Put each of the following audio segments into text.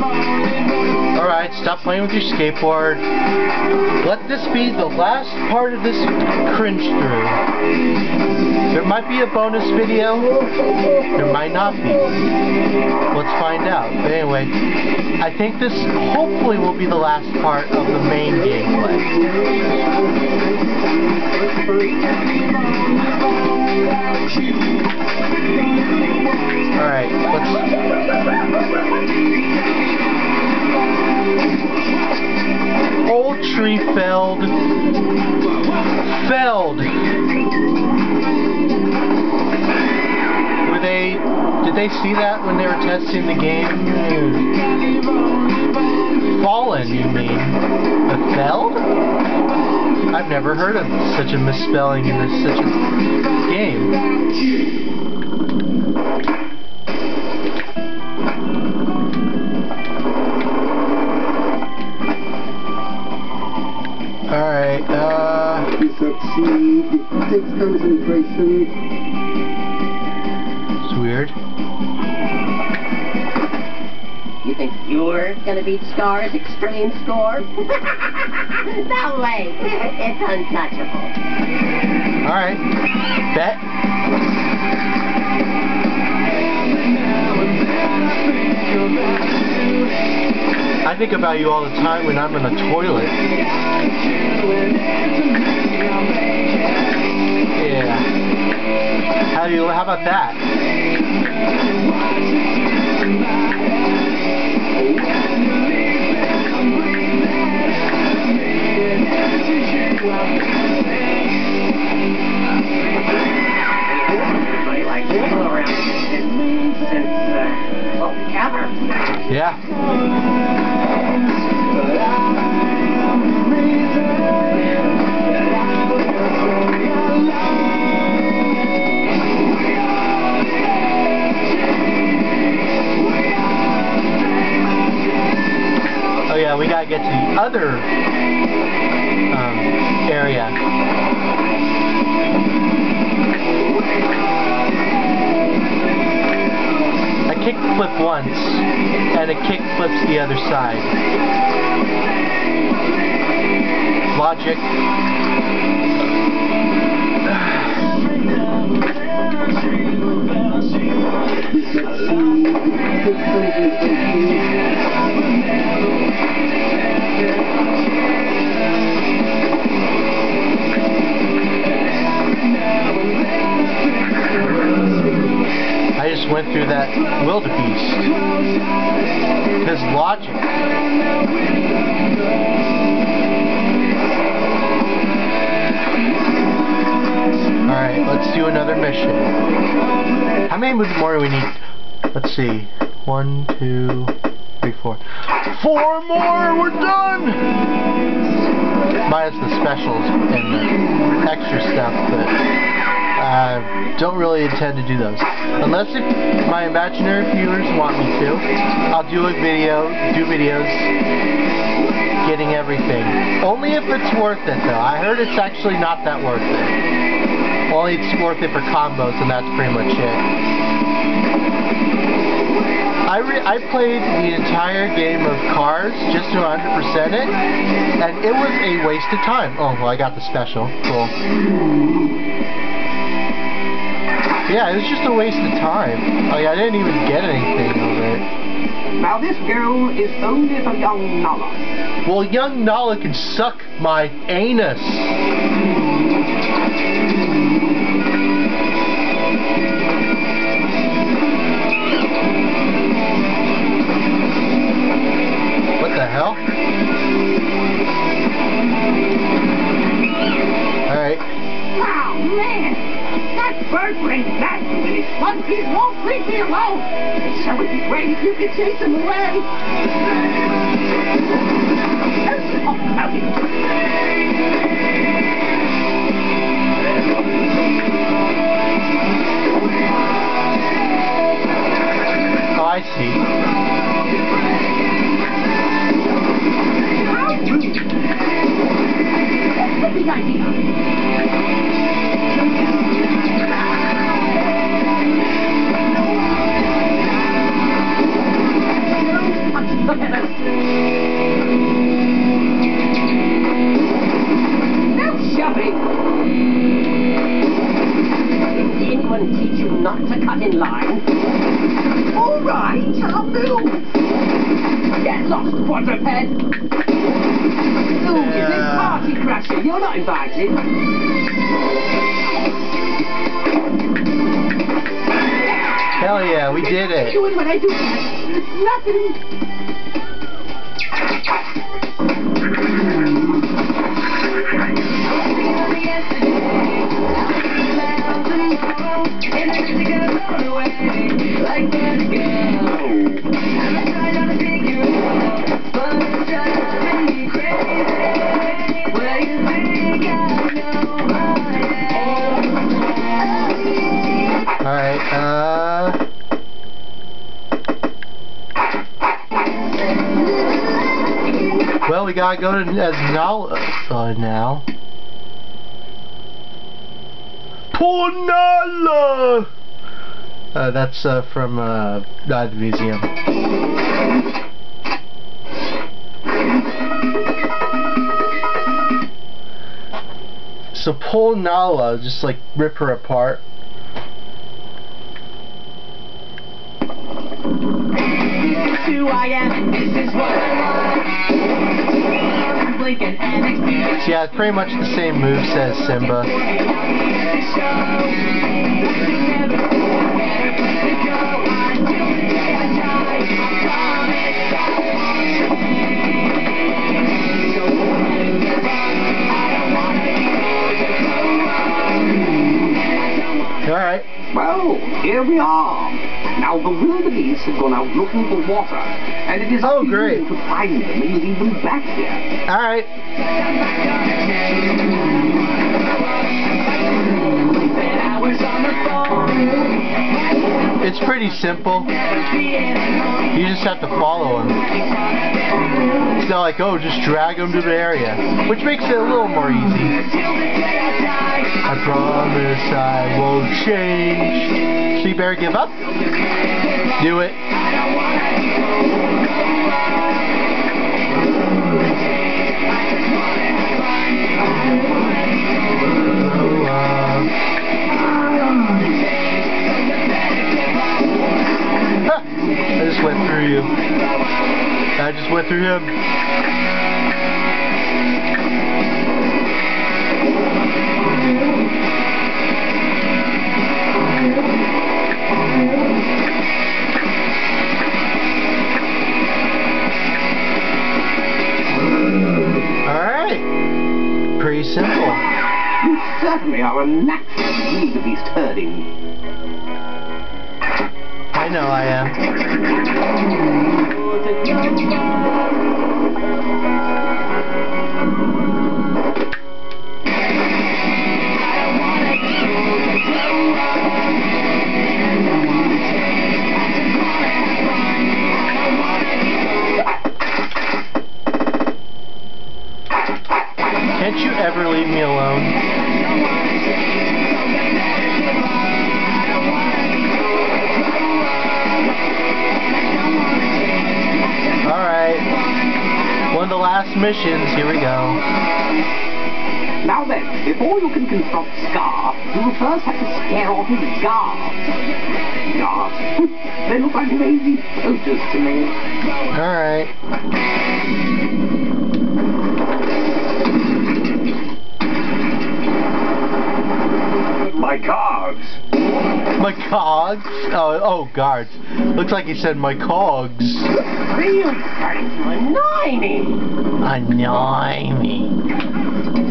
Alright, stop playing with your skateboard. Let this be the last part of this cringe through. There might be a bonus video. There might not be. Let's find out. But anyway, I think this hopefully will be the last part of the main gameplay. Alright, let's... Old tree felled. Felled. Were they... Did they see that when they were testing the game? Fallen, you mean. The felled? I've never heard of such a misspelling in this such a game. Succeed. It takes concentration. It's weird. You think you're gonna beat Scar's extreme score? no way. It's untouchable. Alright. Bet. I think about you all the time when I'm in the toilet. How do you, how about that? Once, and a kick flips the other side. Logic. just went through that wildebeest. His logic. Alright, let's do another mission. How many more do we need? Let's see. One, two, three, four. Four more! We're done! Minus the specials and the extra stuff, but I don't really intend to do those. Unless if my imaginary viewers want me to, I'll do a video, do videos getting everything. Only if it's worth it though. I heard it's actually not that worth it. Only it's worth it for combos and that's pretty much it. I, I played the entire game of Cars just to 100% it, and it was a waste of time. Oh, well, I got the special. Cool. Yeah, it was just a waste of time. Oh, like, I didn't even get anything of it. Now this girl is only for young Nala. Well, young Nala can suck my anus. Could chase him away. Hell yeah, we did it. Doing when I do that. Nothing. Alright, Well, we gotta go to Esnala uh, now. Pornala! Uh, that's uh, from uh, the museum. So Polnala, just like rip her apart. who I am. This is what Yeah, it's pretty much the same move says Simba. Alright. Well, here we are. Now the wildebeest have gone out looking for water, and it is Oh, great. to find them and lead them back here. Alright. It's pretty simple. You just have to follow him. It's not like, oh, just drag him to the area. Which makes it a little more easy. I promise I won't change. So you better give up. Do it. I just went through you. I just went through him. Certainly are a natural wildebeest herding. Missions. Here we go. Now then, before you can confront Scar, you will first have to scare off his guards. Guards? they look like lazy poachers to me. Alright. My cogs! My cogs? Oh, oh, guards. Looks like he said my cogs. Really starting to annoy me. Annoy me.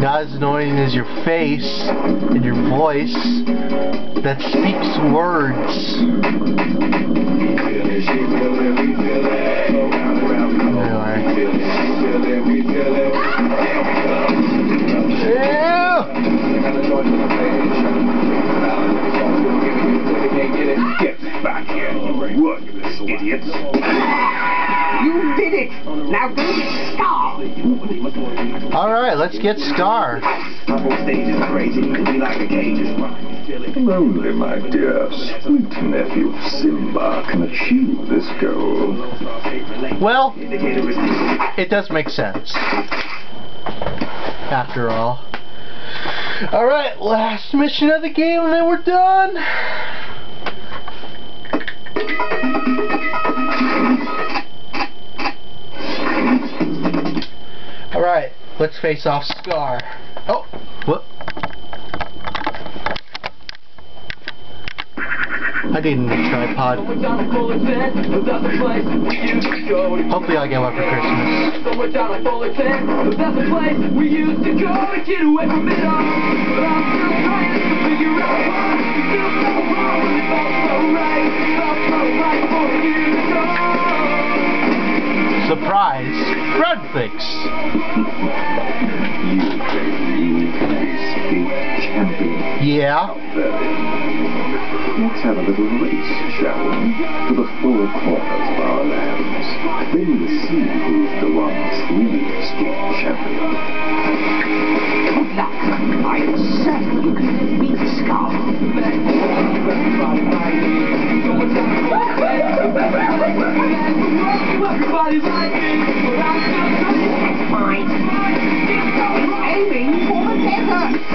Not as annoying as your face and your voice that speaks words. Ew! Get back here, you worthless idiots. You did it! it! Now go get Scar! Alright, let's get Scar. The whole stage is crazy. We like a cage is Only my dear, sweet nephew Simba can achieve this goal. Well, it does make sense. After all. Alright, last mission of the game and then we're done. Let's face off Scar. Oh, what? I didn't need a tripod. Hopefully I'll get one for Christmas. Surprise! Fred fix! Yeah. Let's have a little race, shall we? To the four corners of our lands. Then we'll see who's the one true escape champion. Good luck. I'm certain you can beat Scar. Everybody like me, but I'm still Fine. Aiming for the desert.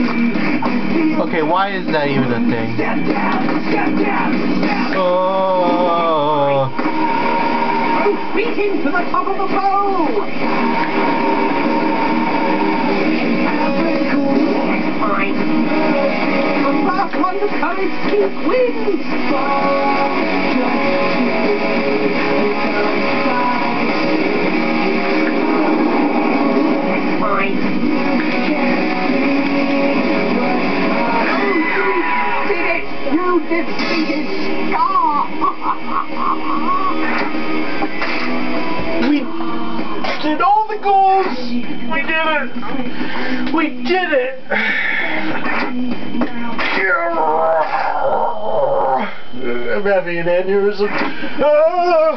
Okay, why is that even a thing? Oh, Beat him to the top of the. Fine. The last one to teeth wins. You defeated Scar! we did all the goals. We did it. We did it. I'm having an aneurysm. Ah!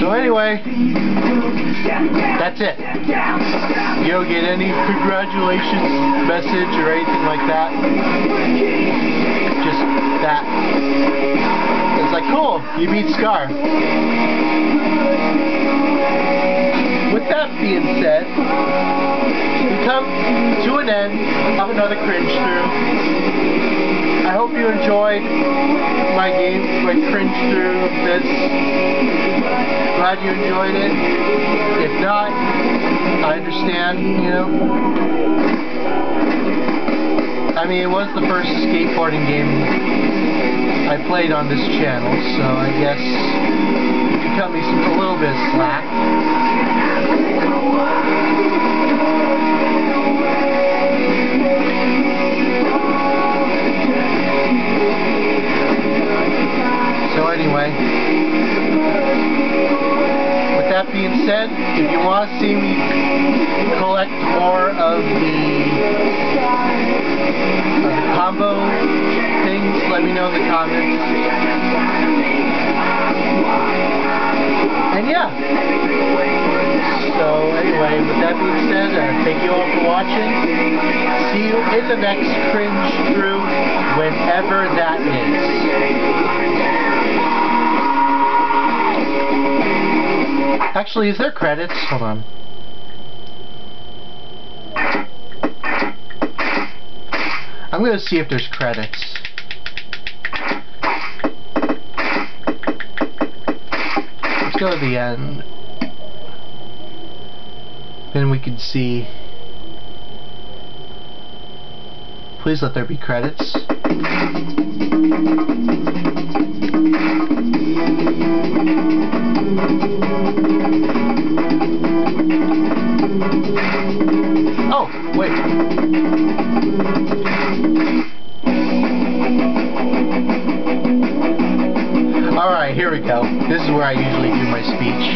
So anyway, that's it. You don't get any congratulations message or anything like that. Just that. It's like, cool, you beat Scar. With that being said, we come to an end of another cringe through. I hope you enjoyed my game, my cringe through this. Glad you enjoyed it. If not, I understand, you know. I mean, it was the first skateboarding game I played on this channel, so I guess you can cut me some, a little bit of slack. Said, if you want to see me collect more of the, of the combo things, let me know in the comments. And yeah. So anyway, with that being said, uh, thank you all for watching. See you in the next cringe through, whenever that is. Actually, is there credits? Hold on. I'm gonna see if there's credits. Let's go to the end. Then we can see. Please let there be credits. Oh, wait. Alright, here we go. This is where I usually do my speech.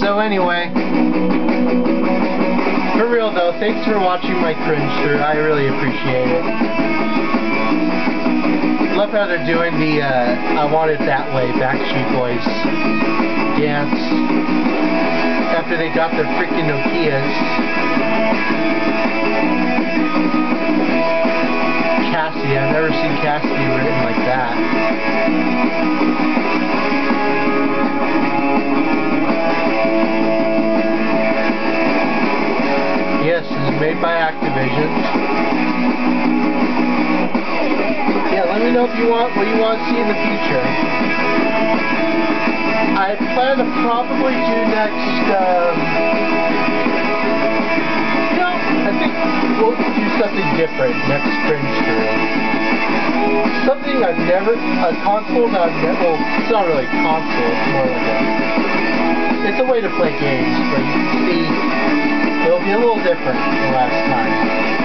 So anyway, for real though, thanks for watching my cringe through. I really appreciate it. Love how they're doing the uh, I Want It That Way Backstreet Boys dance after they got their freaking Nokias. Cassie, I've never seen Cassie written like that. If you want what you want to see in the future. I plan to probably do next, um, you know, I think we'll do something different next Cringe Through. Something I've never, a console that I've never, well, it's not really a console, it's more like a, it's a way to play games, but you can see, it'll be a little different than last time.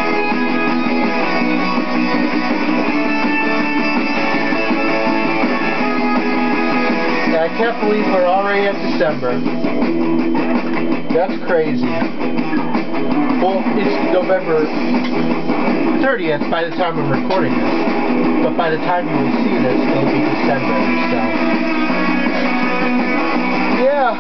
I can't believe we're already at December. That's crazy. Well, it's November 30th by the time I'm recording this. But by the time you will see this, it'll be December, so. Yeah.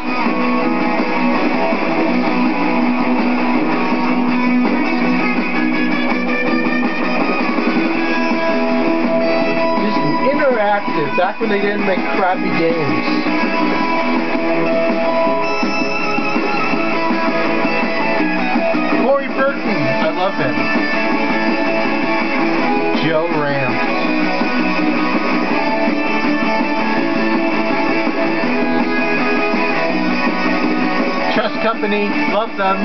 Interactive, back when they didn't make crappy games. Corey Burton, I love him. Joe Rams. Trust Company, love them.